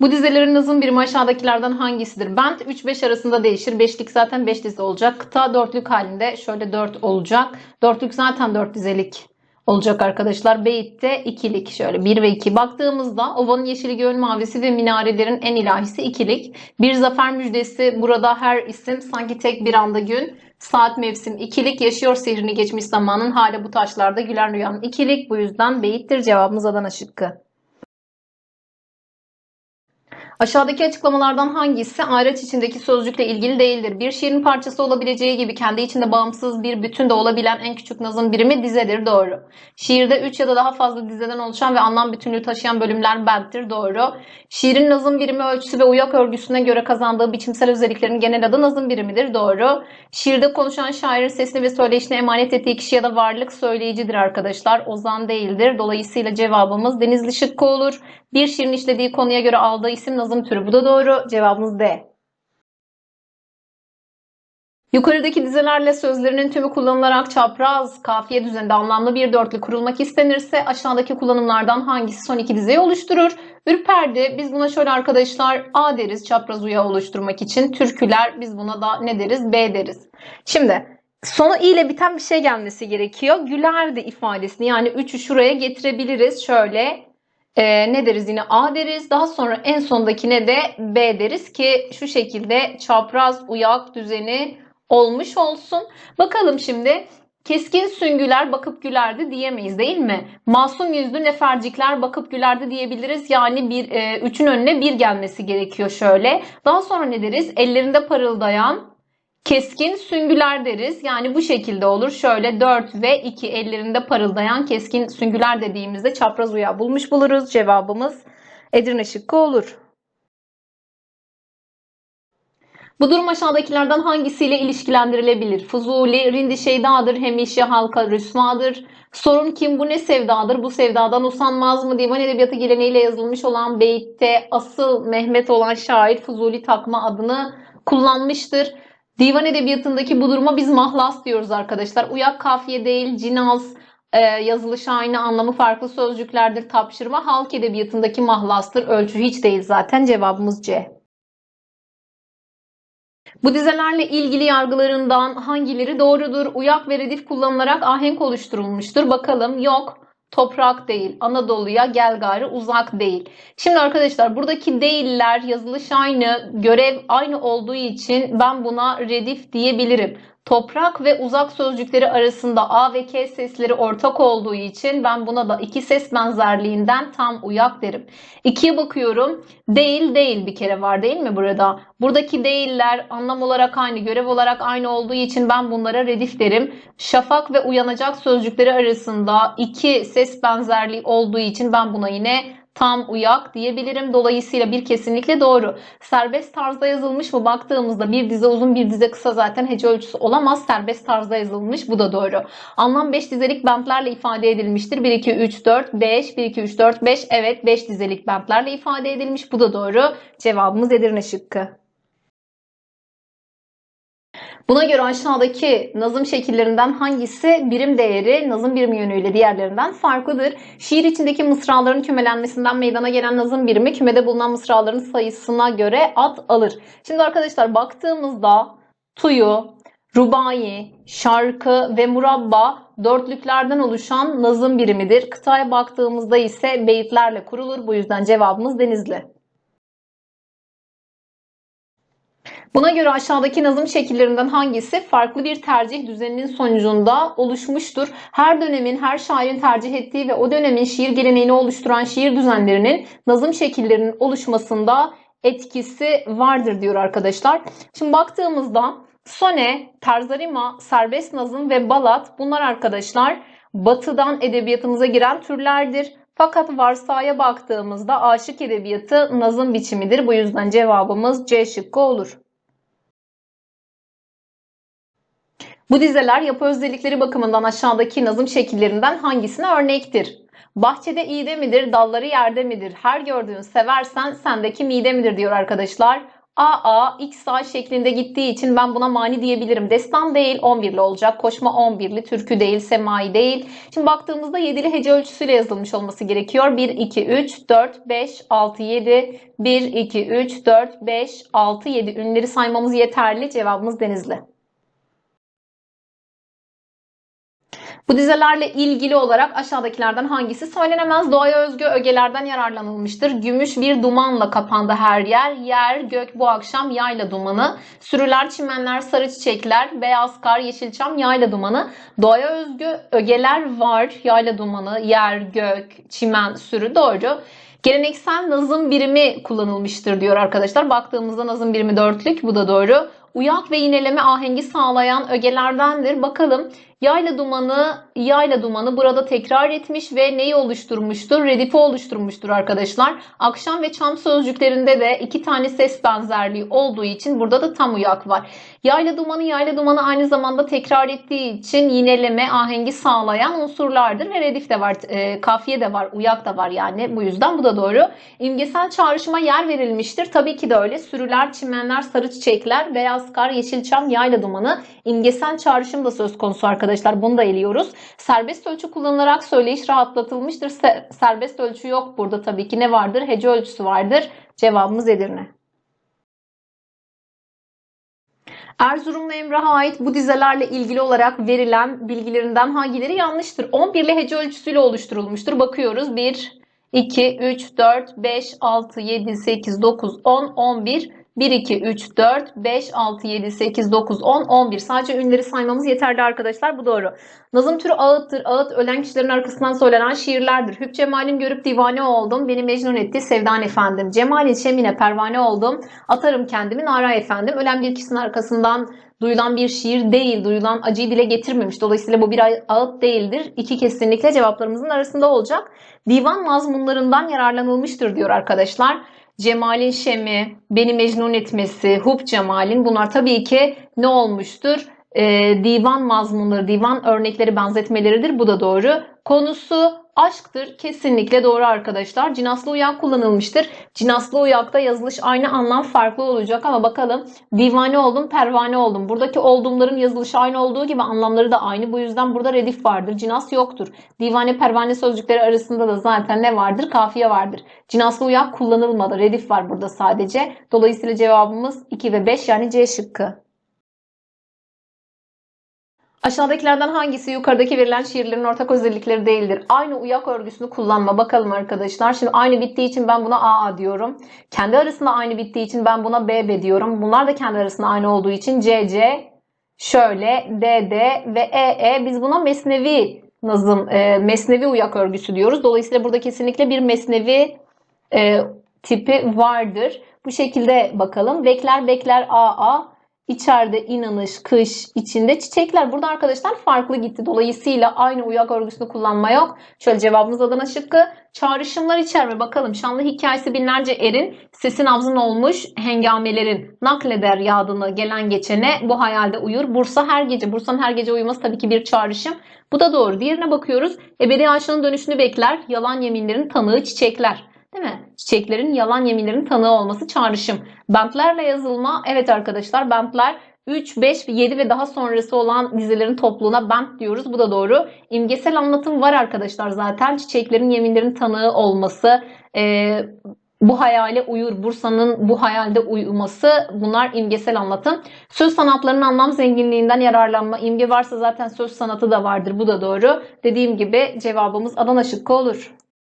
Bu dizelerin nazım birimi aşağıdakilerden hangisidir? Bent 3-5 arasında değişir. Beşlik zaten 5 dize olacak. Kıta dörtlük halinde şöyle 4 olacak. Dörtlük zaten 4 dizelik olacak arkadaşlar. Beyit'te ikilik şöyle 1 ve 2 baktığımızda ovanın yeşili göl mavisi ve minarelerin en ilahisi ikilik. Bir zafer müjdesi burada her isim sanki tek bir anda gün. Saat mevsim ikilik yaşıyor sihrini geçmiş zamanın hala bu taşlarda gülen rüyanın ikilik. Bu yüzden beyittir cevabımız Adana şıkkı. Aşağıdaki açıklamalardan hangisi ayraç içindeki sözcükle ilgili değildir? Bir şiirin parçası olabileceği gibi kendi içinde bağımsız bir bütün de olabilen en küçük nazım birimi dizedir. Doğru. Şiirde 3 ya da daha fazla dizeden oluşan ve anlam bütünlüğü taşıyan bölümler benttir. Doğru. Şiirin nazım birimi ölçüsü ve uyak örgüsüne göre kazandığı biçimsel özelliklerin genel adı nazım birimidir. Doğru. Şiirde konuşan şairin sesini ve söyleyişine emanet ettiği kişi ya da varlık söyleyicidir arkadaşlar. Ozan değildir. Dolayısıyla cevabımız Denizli Şıkkı olur. Bir şiirin işlediği konuya göre aldığı isim nazım türü. Bu da doğru. Cevabımız D. Yukarıdaki dizelerle sözlerinin tümü kullanılarak çapraz, kafiye düzeninde anlamlı bir dörtlü kurulmak istenirse aşağıdaki kullanımlardan hangisi son iki dizeyi oluşturur? Ürperdi. Biz buna şöyle arkadaşlar A deriz çapraz uyağı oluşturmak için. Türküler biz buna da ne deriz? B deriz. Şimdi sonu i ile biten bir şey gelmesi gerekiyor. Gülerdi ifadesini yani 3'ü şuraya getirebiliriz. Şöyle e, ne deriz yine A deriz. Daha sonra en sondakine de B deriz ki şu şekilde çapraz uyak düzeni olmuş olsun. Bakalım şimdi keskin süngüler bakıp gülerdi diyemeyiz değil mi? Masum yüzlü nefercikler bakıp gülerdi diyebiliriz. Yani bir e, üçün önüne bir gelmesi gerekiyor şöyle. Daha sonra ne deriz? Ellerinde parıldayan Keskin süngüler deriz. Yani bu şekilde olur. Şöyle 4 ve 2 ellerinde parıldayan keskin süngüler dediğimizde çapraz uyağı bulmuş buluruz. Cevabımız Edirne şıkkı olur. Bu durum aşağıdakilerden hangisiyle ilişkilendirilebilir? Fuzuli, Rindi Şeyda'dır, Hemişe halka rüsvadır. Sorun kim, bu ne sevdadır? Bu sevdadan usanmaz mı? Divan edebiyatı geleneğiyle yazılmış olan beytte asıl Mehmet olan şair Fuzuli takma adını kullanmıştır. Divan edebiyatındaki bu duruma biz mahlas diyoruz arkadaşlar. Uyak kafiye değil, cinaz, e, yazılışı aynı anlamı farklı sözcüklerdir. Tapşırma halk edebiyatındaki mahlastır. Ölçü hiç değil zaten. Cevabımız C. Bu dizelerle ilgili yargılarından hangileri doğrudur? Uyak ve redif kullanılarak ahenk oluşturulmuştur. Bakalım yok. Toprak değil. Anadolu'ya gel gari uzak değil. Şimdi arkadaşlar buradaki değiller yazılış aynı, görev aynı olduğu için ben buna redif diyebilirim. Toprak ve uzak sözcükleri arasında A ve K sesleri ortak olduğu için ben buna da iki ses benzerliğinden tam uyak derim. İkiye bakıyorum. Değil değil bir kere var değil mi burada? Buradaki değiller anlam olarak aynı, görev olarak aynı olduğu için ben bunlara redif derim. Şafak ve uyanacak sözcükleri arasında iki ses benzerliği olduğu için ben buna yine tam uyak diyebilirim. Dolayısıyla bir kesinlikle doğru. Serbest tarzda yazılmış mı baktığımızda bir dize uzun bir dize kısa zaten hece ölçüsü olamaz. Serbest tarzda yazılmış bu da doğru. Anlam 5 dizelik bentlerle ifade edilmiştir. 1, 2, 3, 4, 5, 1, 2, 3, 4, 5 evet 5 dizelik bentlerle ifade edilmiş. Bu da doğru. Cevabımız Edirne şıkkı. Buna göre aşağıdaki nazım şekillerinden hangisi birim değeri nazım birimi yönüyle diğerlerinden farklıdır? Şiir içindeki mısraların kümelenmesinden meydana gelen nazım birimi kümede bulunan mısraların sayısına göre ad alır. Şimdi arkadaşlar baktığımızda tuyu, rubai, şarkı ve murabba dörtlüklerden oluşan nazım birimidir. Kıtaya baktığımızda ise beyitlerle kurulur. Bu yüzden cevabımız Denizli. Buna göre aşağıdaki nazım şekillerinden hangisi farklı bir tercih düzeninin sonucunda oluşmuştur? Her dönemin, her şairin tercih ettiği ve o dönemin şiir geleneğini oluşturan şiir düzenlerinin nazım şekillerinin oluşmasında etkisi vardır diyor arkadaşlar. Şimdi baktığımızda sone, terzarima, serbest nazım ve balat bunlar arkadaşlar batıdan edebiyatımıza giren türlerdir. Fakat varsaya baktığımızda aşık edebiyatı nazım biçimidir. Bu yüzden cevabımız C şıkkı olur. Bu dizeler yapı özellikleri bakımından aşağıdaki nazım şekillerinden hangisine örnektir? Bahçede iyide midir, dalları yerde midir? Her gördüğün seversen sendeki mide midir diyor arkadaşlar. AA X A şeklinde gittiği için ben buna mani diyebilirim. Destan değil 11'li olacak. Koşma 11'li. Türkü değil. Semai değil. Şimdi baktığımızda 7'li hece ölçüsüyle yazılmış olması gerekiyor. 1, 2, 3, 4, 5, 6, 7. 1, 2, 3, 4, 5, 6, 7. Ünleri saymamız yeterli. Cevabımız Denizli. Bu dizelerle ilgili olarak aşağıdakilerden hangisi söylenemez? Doğaya özgü ögelerden yararlanılmıştır. Gümüş bir dumanla kapandı her yer. Yer, gök bu akşam yayla dumanı. Sürüler, çimenler, sarı çiçekler, beyaz kar, yeşilçam, yayla dumanı. Doğaya özgü ögeler var. Yayla dumanı, yer, gök, çimen, sürü doğru. Geleneksel nazım birimi kullanılmıştır diyor arkadaşlar. Baktığımızda nazım birimi dörtlük. Bu da doğru. Uyak ve yineleme ahengi sağlayan ögelerdendir. Bakalım yayla dumanı, yayla dumanı burada tekrar etmiş ve neyi oluşturmuştur? Redifi oluşturmuştur arkadaşlar. Akşam ve çam sözcüklerinde de iki tane ses benzerliği olduğu için burada da tam uyak var. Yayla dumanı, yayla dumanı aynı zamanda tekrar ettiği için yineleme ahengi sağlayan unsurlardır ve redif de var, e, kafiye de var, uyak da var yani bu yüzden bu da doğru. İmgesel çağrışıma yer verilmiştir. Tabii ki de öyle. Sürüler, çimenler, sarı çiçekler, beyaz kar, yeşilçam, yayla dumanı. İmgesel çağrışım da söz konusu arkadaşlar. Bunu da eliyoruz. Serbest ölçü kullanılarak söyleyiş rahatlatılmıştır. Se- serbest ölçü yok burada tabii ki. Ne vardır? Hece ölçüsü vardır. Cevabımız Edirne. Erzurumlu Emrah'a ait bu dizelerle ilgili olarak verilen bilgilerinden hangileri yanlıştır? 11'li hece ölçüsüyle oluşturulmuştur. Bakıyoruz. 1, 2, 3, 4, 5, 6, 7, 8, 9, 10, 11, 1, 2, 3, 4, 5, 6, 7, 8, 9, 10, 11. Sadece ünleri saymamız yeterli arkadaşlar. Bu doğru. Nazım türü ağıttır. Ağıt ölen kişilerin arkasından söylenen şiirlerdir. Hüp Cemal'im görüp divane oldum. Beni mecnun etti sevdan efendim. Cemal'in şemine pervane oldum. Atarım kendimi nara efendim. Ölen bir kişinin arkasından duyulan bir şiir değil. Duyulan acıyı dile getirmemiş. Dolayısıyla bu bir ağıt değildir. İki kesinlikle cevaplarımızın arasında olacak. Divan mazmunlarından yararlanılmıştır diyor arkadaşlar. Cemal'in şemi, beni mecnun etmesi, Hub Cemal'in bunlar tabii ki ne olmuştur? Ee, divan mazmunları, divan örnekleri benzetmeleridir. Bu da doğru. Konusu aşktır. Kesinlikle doğru arkadaşlar. Cinaslı uyak kullanılmıştır. Cinaslı uyakta yazılış aynı anlam farklı olacak ama bakalım divane oldum, pervane oldum. Buradaki olduğumların yazılışı aynı olduğu gibi anlamları da aynı. Bu yüzden burada redif vardır. Cinas yoktur. Divane, pervane sözcükleri arasında da zaten ne vardır? Kafiye vardır. Cinaslı uyak kullanılmadı. Redif var burada sadece. Dolayısıyla cevabımız 2 ve 5 yani C şıkkı. Aşağıdakilerden hangisi yukarıdaki verilen şiirlerin ortak özellikleri değildir? Aynı uyak örgüsünü kullanma. Bakalım arkadaşlar. Şimdi aynı bittiği için ben buna AA diyorum. Kendi arasında aynı bittiği için ben buna BB diyorum. Bunlar da kendi arasında aynı olduğu için CC, şöyle, DD ve EE. Biz buna mesnevi nazım, e, mesnevi uyak örgüsü diyoruz. Dolayısıyla burada kesinlikle bir mesnevi e, tipi vardır. Bu şekilde bakalım. Bekler bekler AA. İçeride inanış, kış, içinde çiçekler. Burada arkadaşlar farklı gitti. Dolayısıyla aynı uyak örgüsünü kullanma yok. Şöyle cevabımız Adana şıkkı. Çağrışımlar içerme bakalım. Şanlı hikayesi binlerce erin, sesin nabzın olmuş hengamelerin nakleder yadını gelen geçene bu hayalde uyur. Bursa her gece. Bursa'nın her gece uyuması tabii ki bir çağrışım. Bu da doğru. Diğerine bakıyoruz. Ebedi ağaçların dönüşünü bekler. Yalan yeminlerin tanığı çiçekler. Değil mi? Çiçeklerin yalan yeminlerin tanığı olması çağrışım. Bentlerle yazılma. Evet arkadaşlar bentler 3, 5, 7 ve daha sonrası olan dizilerin topluluğuna bent diyoruz. Bu da doğru. İmgesel anlatım var arkadaşlar zaten. Çiçeklerin yeminlerin tanığı olması, e, bu hayale uyur, Bursa'nın bu hayalde uyuması bunlar imgesel anlatım. Söz sanatlarının anlam zenginliğinden yararlanma. İmge varsa zaten söz sanatı da vardır. Bu da doğru. Dediğim gibi cevabımız Adana şıkkı olur.